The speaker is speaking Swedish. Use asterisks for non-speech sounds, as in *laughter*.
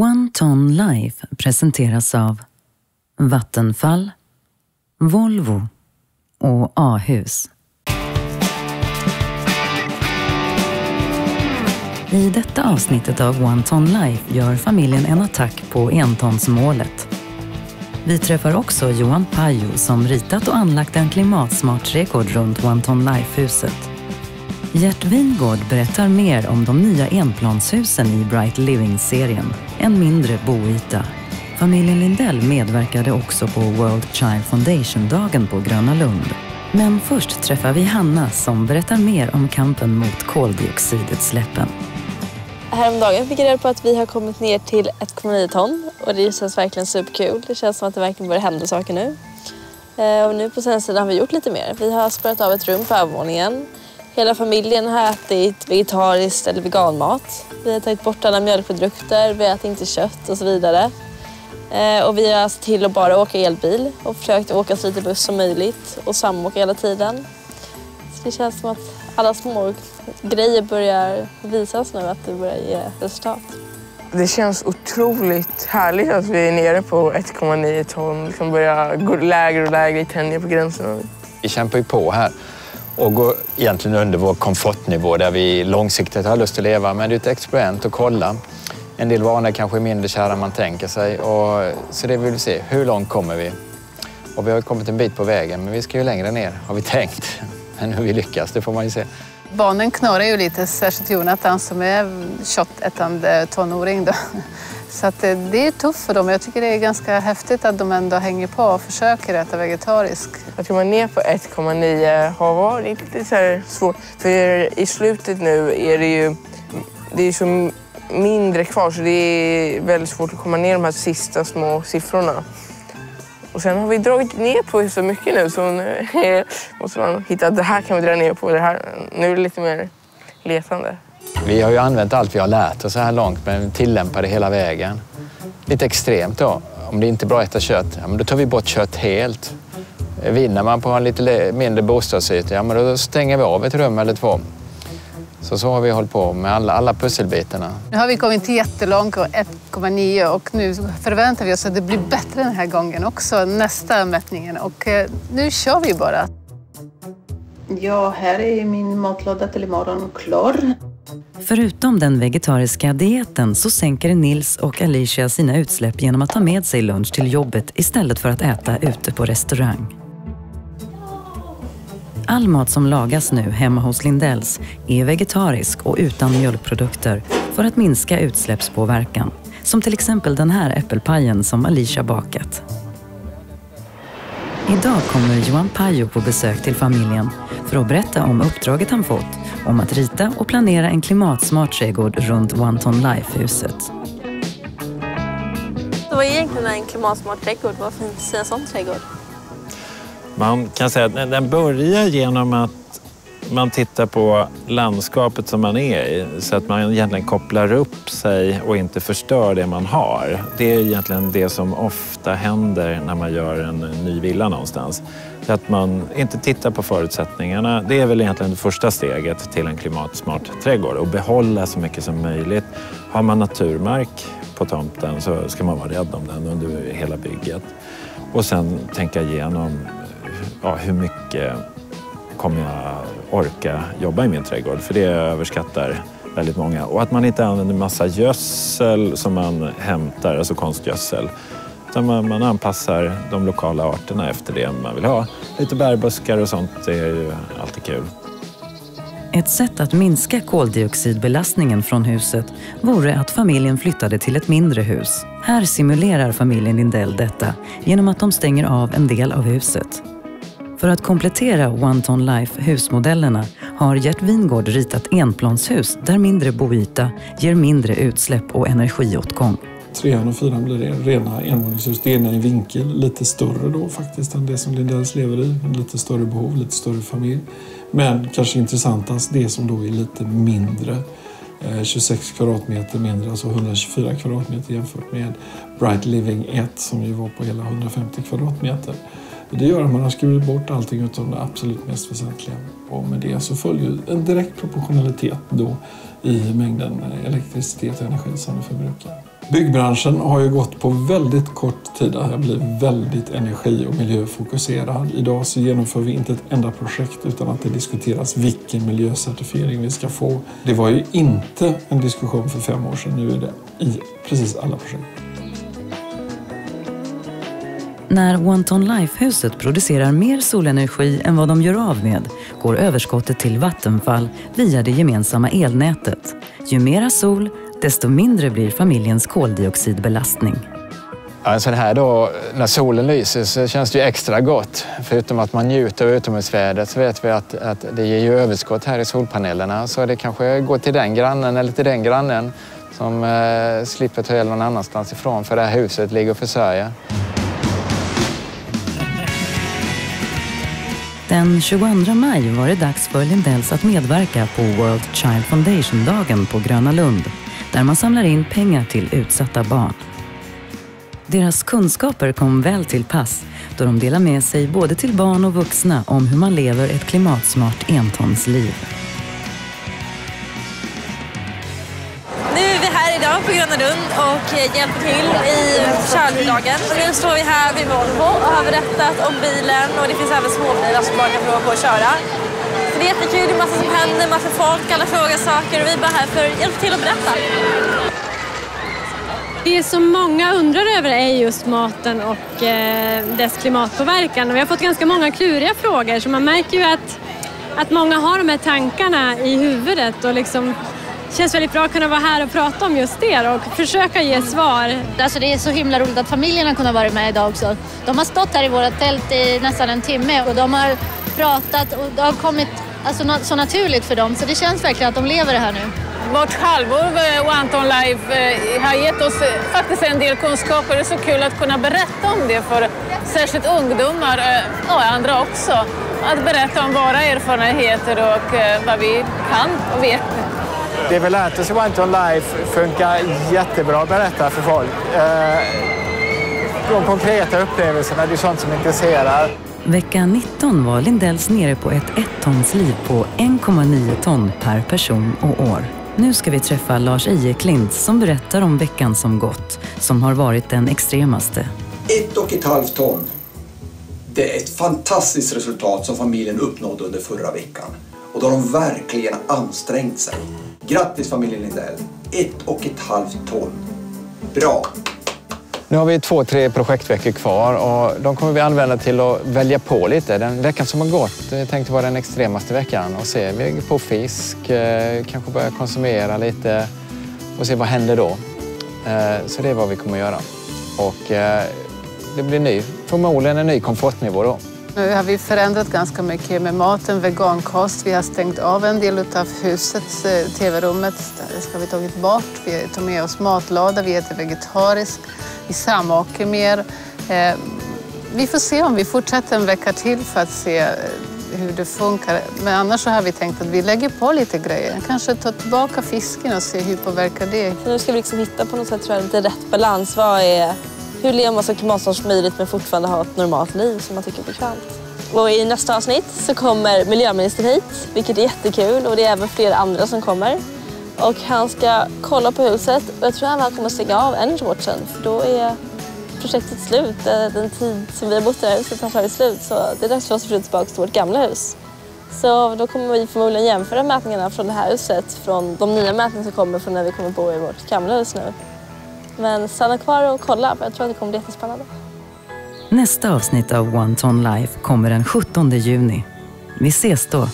One Ton Life presenteras av Vattenfall, Volvo och A-hus. I detta avsnittet av One Ton Life gör familjen en attack på entonsmålet. Vi träffar också Johan Pajo som ritat och anlagt en klimatsmart trädgård runt One Ton Life-huset. Gert Wingård berättar mer om de nya enplanshusen i Bright Living-serien, en mindre boyta. Familjen Lindell medverkade också på World Child Foundation-dagen på Gröna Lund. Men först träffar vi Hanna som berättar mer om kampen mot koldioxidutsläppen. Häromdagen fick jag reda på att vi har kommit ner till 1,9 ton och det känns verkligen superkul. Det känns som att det verkligen börjar hända saker nu. Eh, och nu på senaste tiden har vi gjort lite mer. Vi har spärrat av ett rum på övervåningen. Hela familjen har ätit vegetariskt eller veganmat. Vi har tagit bort alla mjölkprodukter, vi äter inte kött och så vidare. Eh, och vi har sett till att bara åka elbil och försökt åka så lite buss som möjligt och samåka hela tiden. Så det känns som att alla små grejer börjar visas nu att det börjar ge resultat. Det känns otroligt härligt att vi är nere på 1,9 ton. Liksom börjar gå lägre och lägre i tänja på gränserna. Vi kämpar ju på här och går egentligen under vår komfortnivå där vi långsiktigt har lust att leva. Men det är ett experiment att kolla. En del vanor kanske är mindre kära än man tänker sig. Och, så det vill vi se. Hur långt kommer vi? Och vi har kommit en bit på vägen, men vi ska ju längre ner har vi tänkt. *laughs* Men hur vi lyckas, det får man ju se. Barnen knorrar ju lite, särskilt Jonathan som är köttätande tonåring. Då. Så att det, det är tufft för dem. Jag tycker det är ganska häftigt att de ändå hänger på och försöker äta vegetariskt. Att komma ner på 1,9 har varit lite så svårt. För i slutet nu är det ju det är så mindre kvar så det är väldigt svårt att komma ner de här sista små siffrorna. Och sen har vi dragit ner på så mycket nu så nu *laughs* måste man hitta att det här kan vi dra ner på. Det här. Nu är det lite mer letande. Vi har ju använt allt vi har lärt oss så här långt men tillämpar det hela vägen. Lite extremt då. Om det inte är bra att äta kött, ja, men då tar vi bort kött helt. Vinner man på en lite mindre bostadsyta, ja, men då stänger vi av ett rum eller två. Så så har vi hållit på med alla, alla pusselbitarna. Nu har vi kommit jättelångt, 1,9 och nu förväntar vi oss att det blir bättre den här gången också, nästa mätningen. Och eh, nu kör vi bara. Ja, här är min matlåda till imorgon klar. Förutom den vegetariska dieten så sänker Nils och Alicia sina utsläpp genom att ta med sig lunch till jobbet istället för att äta ute på restaurang. All mat som lagas nu hemma hos Lindells är vegetarisk och utan mjölkprodukter för att minska utsläppspåverkan. Som till exempel den här äppelpajen som Alicia bakat. Idag kommer Johan Pajo på besök till familjen för att berätta om uppdraget han fått om att rita och planera en klimatsmart trädgård runt One Ton Life-huset. Vad är egentligen en klimatsmart trädgård? Vad finns i en sån trädgård? Man kan säga att den börjar genom att man tittar på landskapet som man är i så att man egentligen kopplar upp sig och inte förstör det man har. Det är egentligen det som ofta händer när man gör en ny villa någonstans. Att man inte tittar på förutsättningarna. Det är väl egentligen det första steget till en klimatsmart trädgård och behålla så mycket som möjligt. Har man naturmark på tomten så ska man vara rädd om den under hela bygget. Och sen tänka igenom ja, hur mycket kommer jag orka jobba i min trädgård? För det överskattar väldigt många. Och att man inte använder massa gödsel som man hämtar, alltså konstgödsel. Utan man, man anpassar de lokala arterna efter det man vill ha. Lite bärbuskar och sånt det är ju alltid kul. Ett sätt att minska koldioxidbelastningen från huset vore att familjen flyttade till ett mindre hus. Här simulerar familjen Lindell detta genom att de stänger av en del av huset. För att komplettera One Ton Life husmodellerna har Gert Wingård ritat enplanshus där mindre boyta ger mindre utsläpp och energiåtgång. Trean och fyran blir det rena envåningshus. Det ena i vinkel, lite större då faktiskt än det som Lindells lever i. Lite större behov, lite större familj. Men kanske intressantast det som då är lite mindre. Eh, 26 kvadratmeter mindre, alltså 124 kvadratmeter jämfört med Bright Living 1 som ju var på hela 150 kvadratmeter. Det gör att man har skurit bort allting utom det absolut mest väsentliga. Och med det så följer en direkt proportionalitet då i mängden elektricitet och energi som vi förbrukar. Byggbranschen har ju gått på väldigt kort tid att bli väldigt energi och miljöfokuserad. Idag så genomför vi inte ett enda projekt utan att det diskuteras vilken miljöcertifiering vi ska få. Det var ju inte en diskussion för fem år sedan, nu är det i precis alla projekt. När One Ton Life-huset producerar mer solenergi än vad de gör av med går överskottet till Vattenfall via det gemensamma elnätet. Ju mera sol, desto mindre blir familjens koldioxidbelastning. En sån här dag när solen lyser så känns det ju extra gott. Förutom att man njuter av utomhusvädret så vet vi att, att det ger ju överskott här i solpanelerna. Så det kanske går till den grannen eller till den grannen som eh, slipper ta el någon annanstans ifrån för det här huset ligger och försörjer. Den 22 maj var det dags för Lindells att medverka på World Child Foundation-dagen på Gröna Lund där man samlar in pengar till utsatta barn. Deras kunskaper kom väl till pass då de delar med sig både till barn och vuxna om hur man lever ett klimatsmart entonsliv. Och hjälper till i Charliedagen. Nu står vi här vid Volvo och har berättat om bilen och det finns även småbilar som bara kan prova på att köra. Så det är jättekul, det är massa som händer, massa folk, alla frågar saker och vi är bara här för att hjälpa till att berätta. Det som många undrar över är just maten och eh, dess klimatpåverkan. Och vi har fått ganska många kluriga frågor så man märker ju att, att många har de här tankarna i huvudet och liksom känns väldigt bra att kunna vara här och prata om just det och försöka ge svar. Alltså det är så himla roligt att familjen har kunnat vara med idag också. De har stått här i vårt tält i nästan en timme och de har pratat och det har kommit alltså, så naturligt för dem så det känns verkligen att de lever det här nu. Vårt halvår One Ton Life eh, har gett oss eh, faktiskt en del kunskaper. Det är så kul att kunna berätta om det för särskilt ungdomar eh, och andra också. Att berätta om våra erfarenheter och vad vi kan och vet. Det vi lärt oss i One Ton Life funkar jättebra att berätta för folk. De konkreta upplevelserna, det är sånt som intresserar. Vecka 19 var Lindells nere på ett ettonsliv på 1,9 ton per person och år. Nu ska vi träffa Lars Ejeklint som berättar om veckan som gått, som har varit den extremaste. Ett och ett halvt ton. Det är ett fantastiskt resultat som familjen uppnådde under förra veckan. Och då har de verkligen ansträngt sig. Grattis familjen Lindell! Ett och ett halvt ton. Bra! Nu har vi två, tre projektveckor kvar och de kommer vi använda till att välja på lite. Den veckan som har gått jag tänkte vara den extremaste veckan och se. Vi lägger på fisk, eh, kanske börja konsumera lite och se vad händer då. Eh, så det är vad vi kommer att göra. Och det blir ny, förmodligen en ny komfortnivå då. Nu har vi förändrat ganska mycket med maten, vegankost. Vi har stängt av en del av huset, eh, tv-rummet. Det ska vi tagit bort. Vi tar med oss matlåda, vi äter vegetariskt vi samåker mer. Eh, vi får se om vi fortsätter en vecka till för att se eh, hur det funkar. Men annars så har vi tänkt att vi lägger på lite grejer. Kanske ta tillbaka fisken och se hur påverkar det. Nu ska vi liksom hitta på något sätt tror jag, lite rätt balans. Vad är, hur lever man så klimatsmart som möjligt men fortfarande ha ett normalt liv som man tycker är bekvämt? Och i nästa avsnitt så kommer miljöministern hit, vilket är jättekul och det är även flera andra som kommer. Och han ska kolla på huset och jag tror även han kommer stänga av Energywatchen för då är projektet slut. Eh, den tid som vi har bott i det här huset har tagit slut så det är dags för oss att flytta tillbaka till vårt gamla hus. Så då kommer vi förmodligen jämföra mätningarna från det här huset från de nya mätningar som kommer från när vi kommer bo i vårt gamla hus nu. Men stanna kvar och kolla för jag tror att det kommer bli jättespännande. Nästa avsnitt av One Ton Life kommer den 17 juni. Vi ses då!